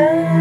Bye.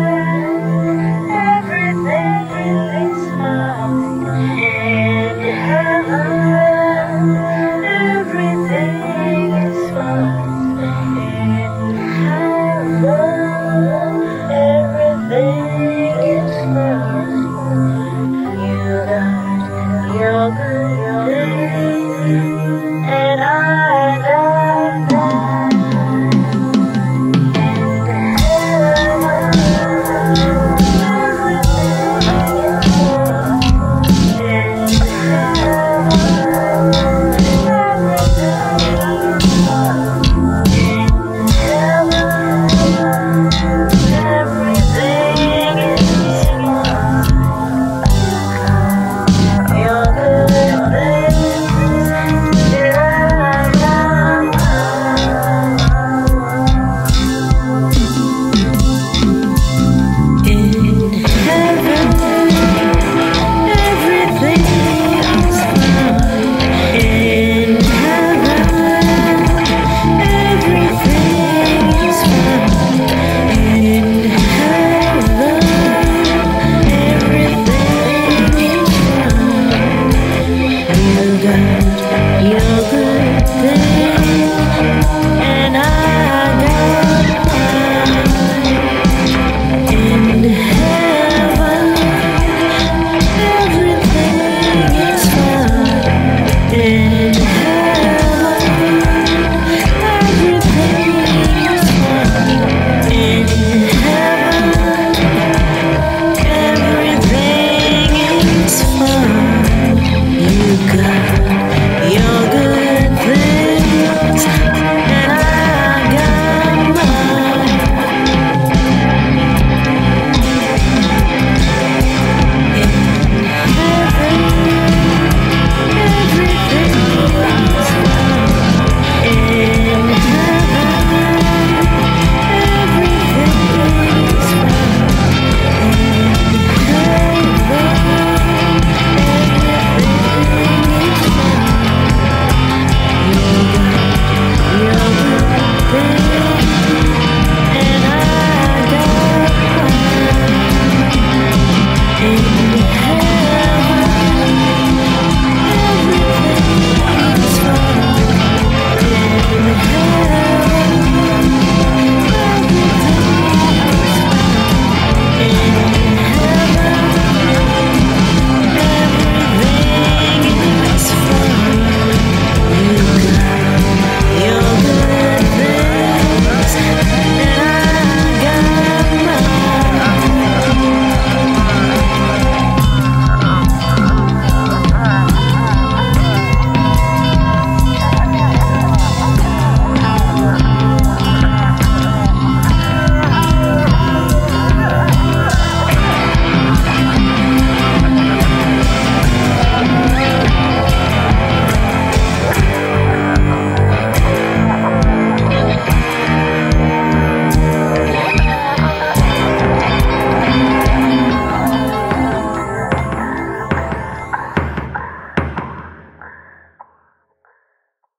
and the girl.